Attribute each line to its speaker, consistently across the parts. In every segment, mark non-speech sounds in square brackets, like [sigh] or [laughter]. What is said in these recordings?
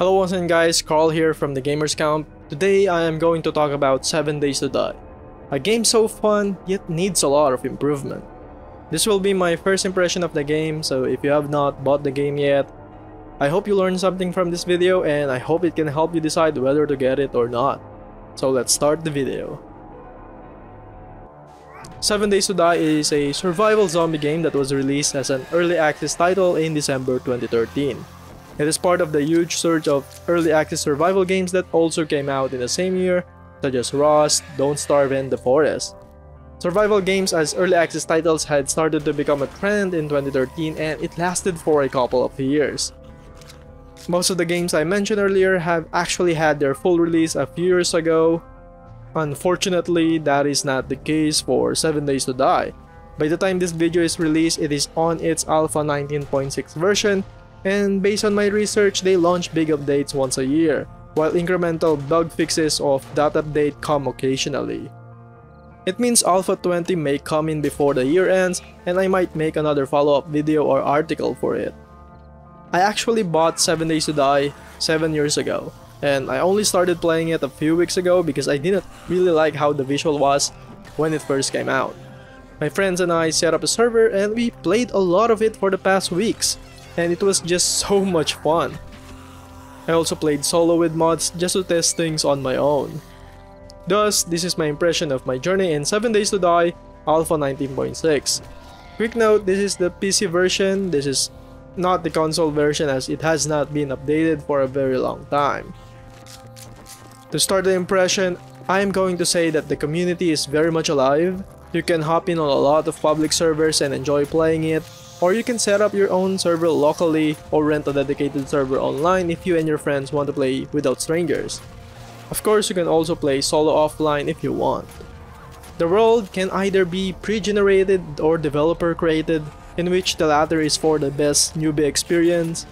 Speaker 1: Hello once again guys, Karl here from the Gamers Camp. Today I am going to talk about 7 Days to Die. A game so fun, yet needs a lot of improvement. This will be my first impression of the game, so if you have not bought the game yet, I hope you learned something from this video and I hope it can help you decide whether to get it or not. So let's start the video. 7 Days to Die is a survival zombie game that was released as an early access title in December 2013. It is part of the huge surge of early access survival games that also came out in the same year, such as Rust, Don't Starve, and The Forest. Survival games as early access titles had started to become a trend in 2013 and it lasted for a couple of years. Most of the games I mentioned earlier have actually had their full release a few years ago. Unfortunately, that is not the case for 7 Days to Die. By the time this video is released, it is on its Alpha 19.6 version and based on my research, they launch big updates once a year, while incremental bug fixes of that update come occasionally. It means Alpha 20 may come in before the year ends, and I might make another follow-up video or article for it. I actually bought 7 Days to Die 7 years ago, and I only started playing it a few weeks ago because I didn't really like how the visual was when it first came out. My friends and I set up a server and we played a lot of it for the past weeks, and it was just so much fun. I also played solo with mods just to test things on my own. Thus, this is my impression of my journey in 7 Days to Die Alpha 19.6. Quick note, this is the PC version, this is not the console version as it has not been updated for a very long time. To start the impression, I am going to say that the community is very much alive. You can hop in on a lot of public servers and enjoy playing it, or you can set up your own server locally or rent a dedicated server online if you and your friends want to play without strangers. Of course, you can also play solo offline if you want. The world can either be pre-generated or developer created, in which the latter is for the best newbie experience,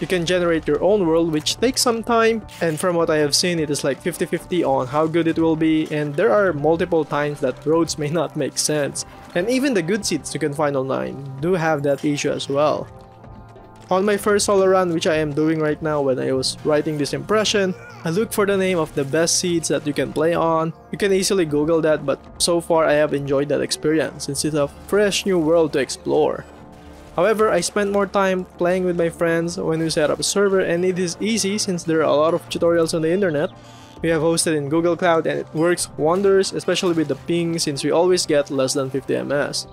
Speaker 1: you can generate your own world which takes some time and from what I have seen it is like 50-50 on how good it will be and there are multiple times that roads may not make sense and even the good seeds you can find online do have that issue as well. On my first solo run which I am doing right now when I was writing this impression, I looked for the name of the best seeds that you can play on. You can easily google that but so far I have enjoyed that experience since it's a fresh new world to explore. However, I spent more time playing with my friends when we set up a server and it is easy since there are a lot of tutorials on the internet. We have hosted in Google Cloud and it works wonders especially with the ping since we always get less than 50 ms.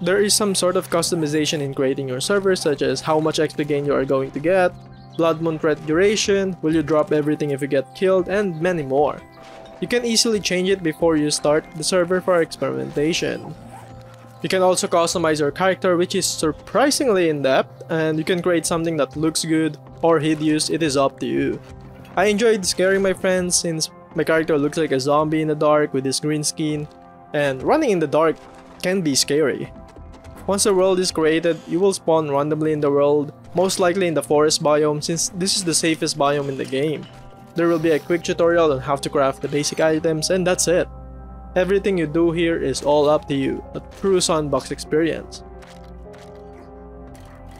Speaker 1: There is some sort of customization in creating your server such as how much XP gain you are going to get, blood moon threat duration, will you drop everything if you get killed, and many more. You can easily change it before you start the server for experimentation. You can also customize your character which is surprisingly in-depth and you can create something that looks good or hideous, it is up to you. I enjoyed scaring my friends since my character looks like a zombie in the dark with his green skin and running in the dark can be scary. Once the world is created, you will spawn randomly in the world, most likely in the forest biome since this is the safest biome in the game. There will be a quick tutorial on how to craft the basic items and that's it. Everything you do here is all up to you, a true sandbox experience.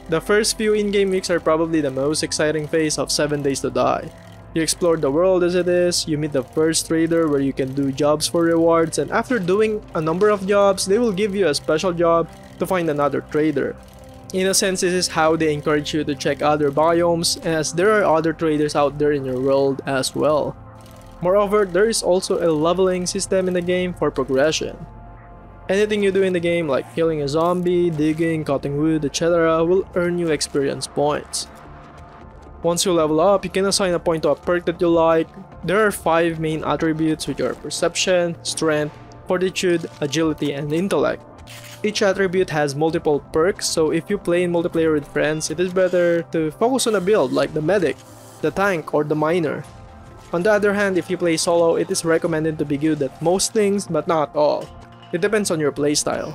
Speaker 1: The first few in-game weeks are probably the most exciting phase of 7 Days to Die. You explore the world as it is, you meet the first trader where you can do jobs for rewards and after doing a number of jobs, they will give you a special job to find another trader. In a sense, this is how they encourage you to check other biomes as there are other traders out there in your world as well. Moreover, there is also a leveling system in the game for progression. Anything you do in the game like killing a zombie, digging, cutting wood, etc. will earn you experience points. Once you level up, you can assign a point to a perk that you like. There are 5 main attributes which are Perception, Strength, Fortitude, Agility, and Intellect. Each attribute has multiple perks, so if you play in multiplayer with friends, it is better to focus on a build like the Medic, the Tank, or the Miner. On the other hand, if you play solo, it is recommended to be good at most things but not all. It depends on your playstyle.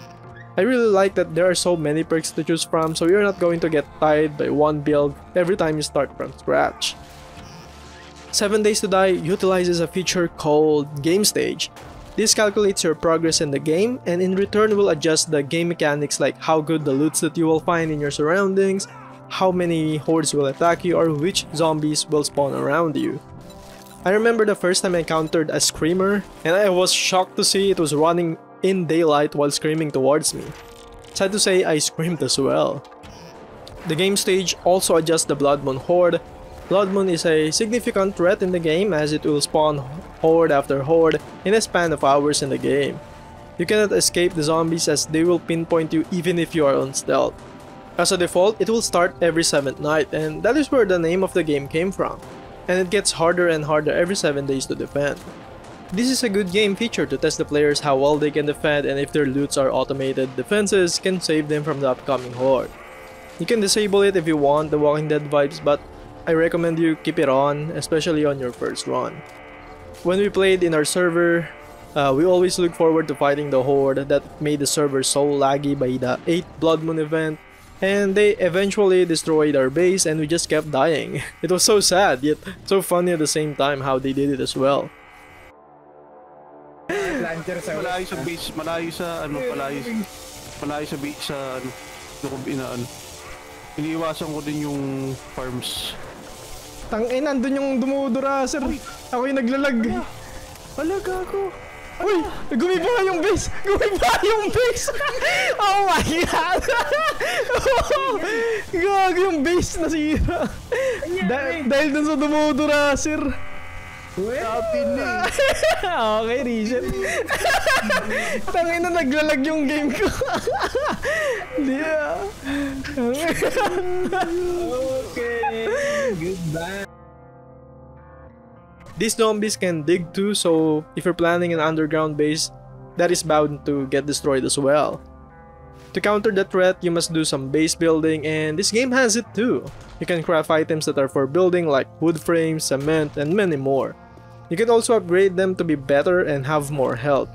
Speaker 1: I really like that there are so many perks to choose from so you're not going to get tied by one build every time you start from scratch. 7 Days to Die utilizes a feature called Game Stage. This calculates your progress in the game and in return will adjust the game mechanics like how good the loots that you will find in your surroundings, how many hordes will attack you or which zombies will spawn around you. I remember the first time I encountered a screamer and I was shocked to see it was running in daylight while screaming towards me. Sad to say, I screamed as well. The game stage also adjusts the Blood Moon Horde. Blood Moon is a significant threat in the game as it will spawn horde after horde in a span of hours in the game. You cannot escape the zombies as they will pinpoint you even if you are on stealth. As a default, it will start every 7th night and that is where the name of the game came from. And it gets harder and harder every 7 days to defend. This is a good game feature to test the players how well they can defend and if their loots are automated defenses can save them from the upcoming horde. You can disable it if you want the Walking Dead vibes but I recommend you keep it on, especially on your first run. When we played in our server, uh, we always look forward to fighting the horde that made the server so laggy by the 8th Blood Moon event and they eventually destroyed our base and we just kept dying. [laughs] It was so sad yet so funny at the same time how they did it as well.
Speaker 2: Malayo sa base, malayo sa ano, malayo, malayo sa base sa ano, ko inaan. Iniiwasan ko din yung farms.
Speaker 3: Tang eh, nandun yung dumudura, sir. Ako yung naglalag.
Speaker 2: Wala gago.
Speaker 3: Uy! Gumiba yung base! Gumiba yung base! [laughs] oh my god! [laughs] Gago yung base nasira. Da- dahil dun sa dumudura, sir.
Speaker 2: Ni. [laughs]
Speaker 3: okay, Rachel. [laughs] Tangin na naglalag yung game ko. [laughs] Hindi ah.
Speaker 4: Okay, goodbye.
Speaker 1: These zombies can dig too, so if you're planning an underground base, that is bound to get destroyed as well. To counter the threat, you must do some base building and this game has it too. You can craft items that are for building like wood frames, cement, and many more. You can also upgrade them to be better and have more health.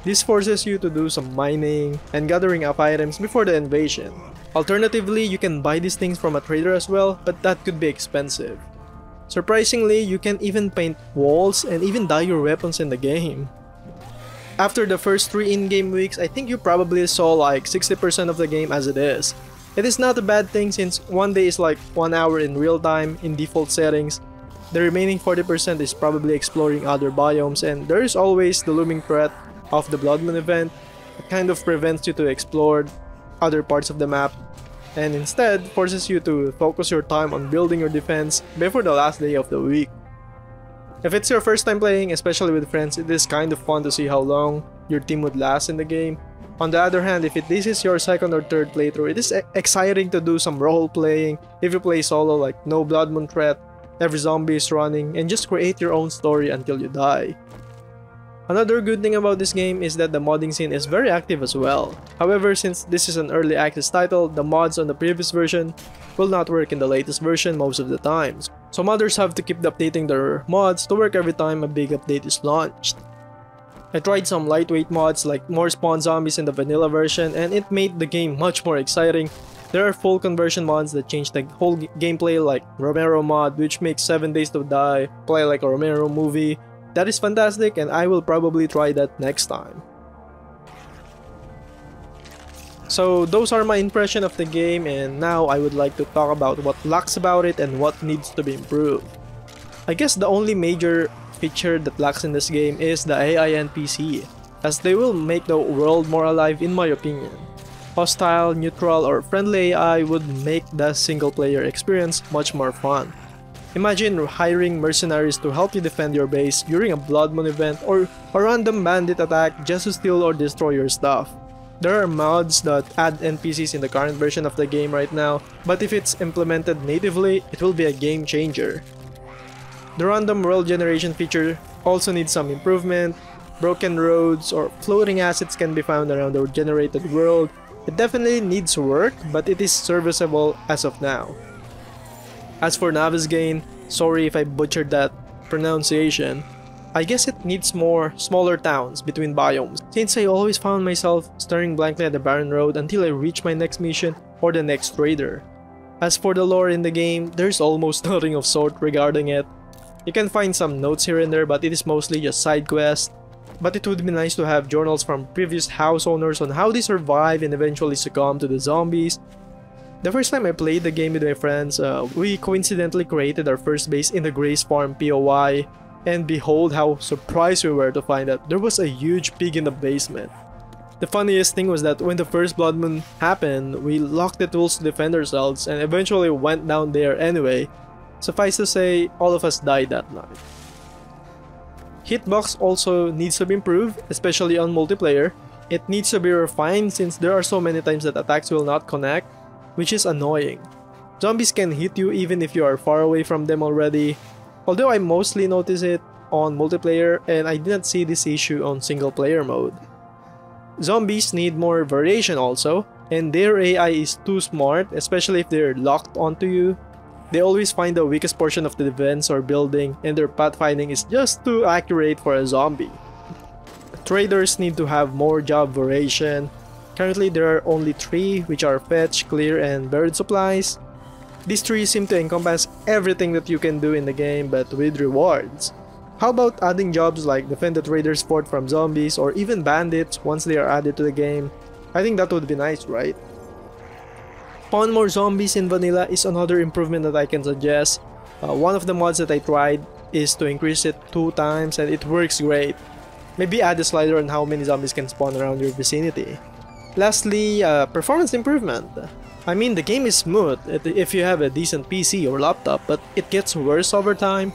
Speaker 1: This forces you to do some mining and gathering up items before the invasion. Alternatively, you can buy these things from a trader as well, but that could be expensive. Surprisingly, you can even paint walls and even dye your weapons in the game. After the first 3 in-game weeks, I think you probably saw like 60% of the game as it is. It is not a bad thing since one day is like 1 hour in real time in default settings. The remaining 40% is probably exploring other biomes and there is always the looming threat of the Blood Moon event. It kind of prevents you to explore other parts of the map and instead forces you to focus your time on building your defense before the last day of the week. If it's your first time playing, especially with friends, it is kind of fun to see how long your team would last in the game. On the other hand, if it, this is your second or third playthrough, it is exciting to do some role playing if you play solo like no blood moon threat, every zombie is running, and just create your own story until you die. Another good thing about this game is that the modding scene is very active as well. However, since this is an early access title, the mods on the previous version will not work in the latest version most of the times. So modders have to keep updating their mods to work every time a big update is launched. I tried some lightweight mods like more spawn zombies in the vanilla version and it made the game much more exciting. There are full conversion mods that change the whole gameplay like Romero mod which makes 7 days to die, play like a Romero movie, that is fantastic and I will probably try that next time. So those are my impression of the game and now I would like to talk about what lacks about it and what needs to be improved. I guess the only major feature that lacks in this game is the AI and NPC, as they will make the world more alive in my opinion. Hostile, neutral, or friendly AI would make the single player experience much more fun. Imagine hiring mercenaries to help you defend your base during a Blood Moon event or a random bandit attack just to steal or destroy your stuff. There are mods that add NPCs in the current version of the game right now, but if it's implemented natively, it will be a game changer. The random world generation feature also needs some improvement. Broken roads or floating assets can be found around the generated world. It definitely needs work, but it is serviceable as of now. As for Navezgane, sorry if I butchered that pronunciation, I guess it needs more smaller towns between biomes, since I always found myself staring blankly at the barren road until I reach my next mission or the next raider. As for the lore in the game, there's almost [laughs] nothing of sort regarding it. You can find some notes here and there but it is mostly just side quests. But it would be nice to have journals from previous house owners on how they survive and eventually succumb to the zombies The first time I played the game with my friends, uh, we coincidentally created our first base in the Grace Farm POI, and behold how surprised we were to find that there was a huge pig in the basement. The funniest thing was that when the first Blood Moon happened, we locked the tools to defend ourselves and eventually went down there anyway. Suffice to say, all of us died that night. Hitbox also needs to be improved, especially on multiplayer. It needs to be refined since there are so many times that attacks will not connect, which is annoying. Zombies can hit you even if you are far away from them already, although I mostly notice it on multiplayer and I didn't see this issue on single player mode. Zombies need more variation also, and their AI is too smart, especially if they're locked onto you. They always find the weakest portion of the defense or building, and their pathfinding is just too accurate for a zombie. Traders need to have more job variation. Currently, there are only three, which are fetch, clear, and buried supplies. These three seem to encompass everything that you can do in the game, but with rewards. How about adding jobs like defend the trader's fort from zombies or even bandits once they are added to the game? I think that would be nice, right? Spawn more zombies in vanilla is another improvement that I can suggest. Uh, one of the mods that I tried is to increase it two times and it works great. Maybe add a slider on how many zombies can spawn around your vicinity. Lastly, uh, performance improvement. I mean the game is smooth if you have a decent PC or laptop, but it gets worse over time.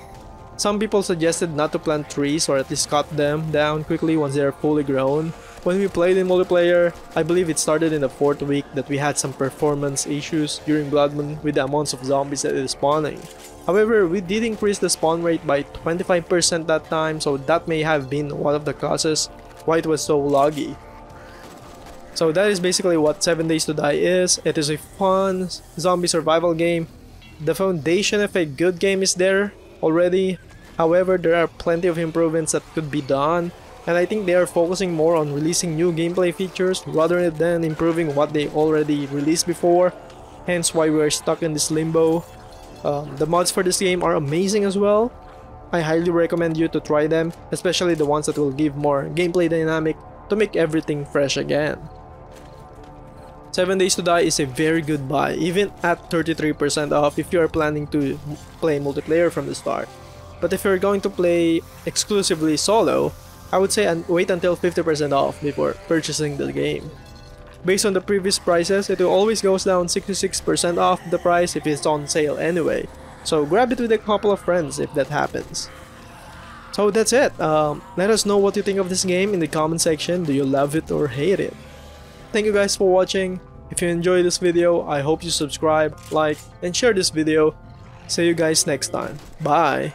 Speaker 1: Some people suggested not to plant trees or at least cut them down quickly once they are fully grown. When we played in multiplayer, I believe it started in the 4th week that we had some performance issues during Blood Moon with the amounts of zombies that that is spawning. However, we did increase the spawn rate by 25% that time so that may have been one of the causes why it was so laggy. So that is basically what 7 Days to Die is. It is a fun zombie survival game. The foundation of a good game is there already. However, there are plenty of improvements that could be done, and I think they are focusing more on releasing new gameplay features rather than improving what they already released before, hence why we're stuck in this limbo. Um, the mods for this game are amazing as well. I highly recommend you to try them, especially the ones that will give more gameplay dynamic to make everything fresh again. 7 Days to Die is a very good buy, even at 33% off if you are planning to play multiplayer from the start. But if you're going to play exclusively solo, I would say and wait until 50% off before purchasing the game. Based on the previous prices, it always goes down 66% off the price if it's on sale anyway. So grab it with a couple of friends if that happens. So that's it. Um, let us know what you think of this game in the comment section. Do you love it or hate it? Thank you guys for watching. If you enjoyed this video, I hope you subscribe, like, and share this video. See you guys next time. Bye!